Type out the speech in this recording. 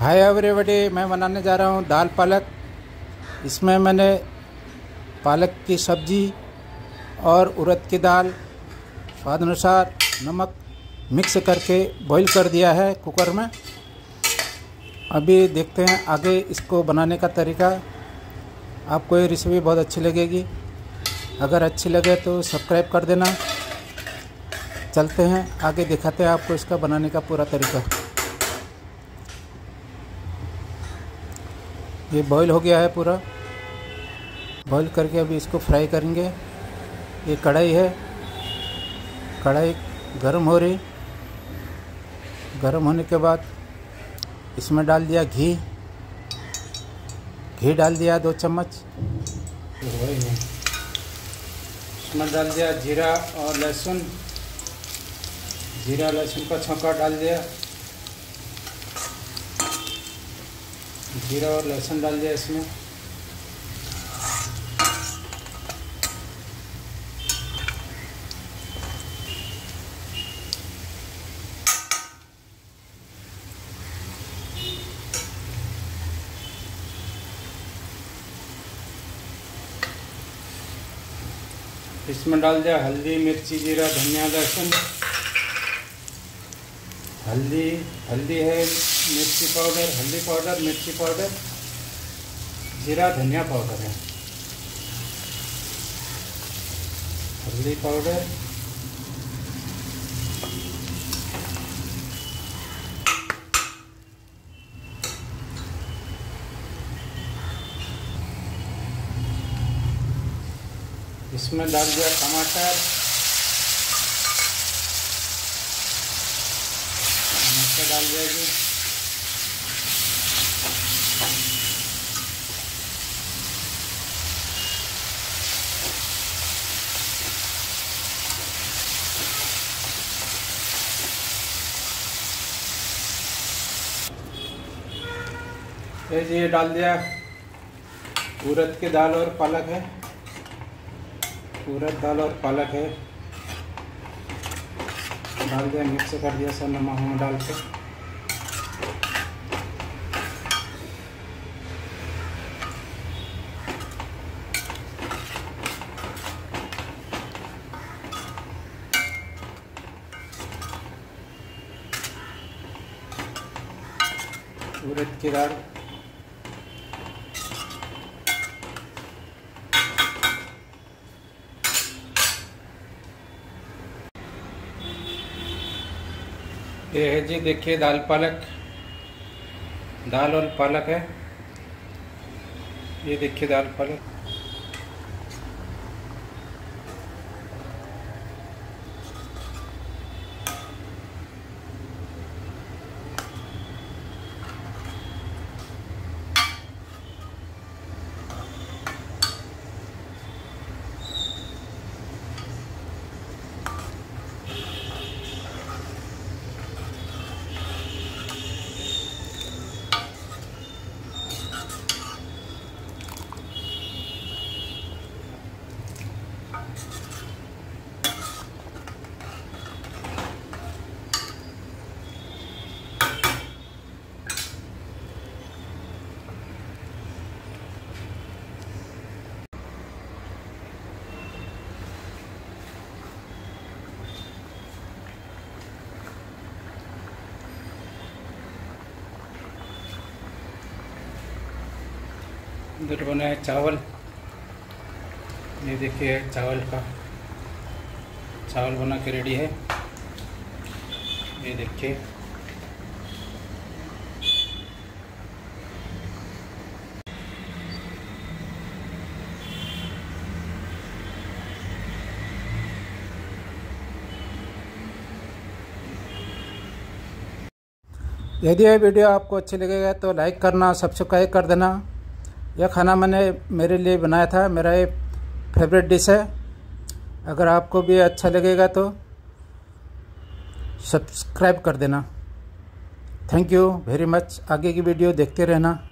Hi everybody, मैं बनाने जा रहा हूँ दाल पालक। इसमें मैंने पालक की सब्ज़ी और उड़द की दाल, स्वाद अनुसार नमक मिक्स करके बॉईल कर दिया है कुकर में। अभी देखते हैं आगे इसको बनाने का तरीका। आपको ये रेसिपी बहुत अच्छी लगेगी। अगर अच्छी लगे तो सब्सक्राइब कर देना। चलते हैं, आगे दिखाते हैं आपको इसका बनाने का पूरा तरीका। ये बॉईल हो गया है पूरा। बॉईल करके अभी इसको फ्राई करेंगे। ये कढ़ाई है। कढ़ाई गर्म हो रही। गर्म होने के बाद इसमें डाल दिया घी। घी डाल दिया दो चम्मच। इसमें डाल दिया जीरा और लहसुन। जीरा लहसुन का छौंका डाल दिया। जीरा और लहसुन डाल दिया इसमें। इसमें डाल दिया हल्दी मिर्ची जीरा धनिया लहसुन। हल्दी हल्दी है मिर्ची पाउडर, हल्दी पाउडर, मिर्ची पाउडर, जीरा, धनिया पाउडर है। हल्दी पाउडर। इसमें डाल दिया टमाटर। टमाटर डाल दिया जी। ये ये डाल दिया। उड़द की दाल और पालक है। उड़द दाल और पालक है। डाल दिया मिक्स कर दिया सब नमक वमक डाल के। उड़द की दाल ये है जी देखिए दाल पालक। दाल और पालक है। ये देखिए दाल पालक। इधर बना है चावल। ये देखिए, चावल का। चावल बना के रेडी है। ये देखिए। यदि यह वीडियो आपको अच्छी लगेगा तो लाइक करना, सब्सक्राइब कर देना। यह खाना मैंने मेरे लिए बनाया था। मेरा ये फेवरेट डिश है। अगर आपको भी अच्छा लगेगा तो सब्सक्राइब कर देना। Thank you very much. आगे की वीडियो देखते रहना।